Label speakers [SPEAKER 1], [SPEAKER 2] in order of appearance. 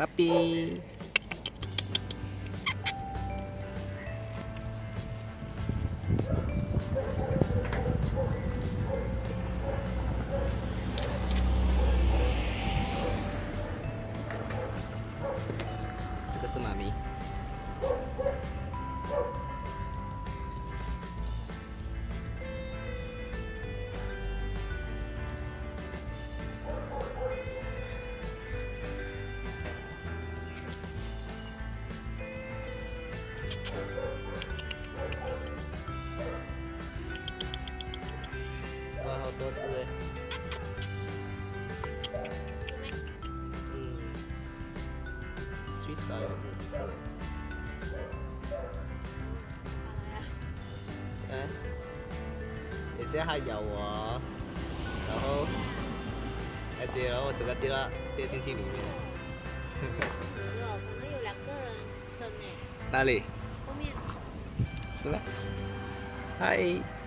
[SPEAKER 1] 爸比。这个是妈咪多只哎！嗯，最少有五只。嗯，等下它咬我，然后，而且然后我整个掉到掉进去里面。
[SPEAKER 2] 没有，可能有两个人生诶，
[SPEAKER 1] 哪里？
[SPEAKER 2] 后面。
[SPEAKER 1] 是吗？嗨。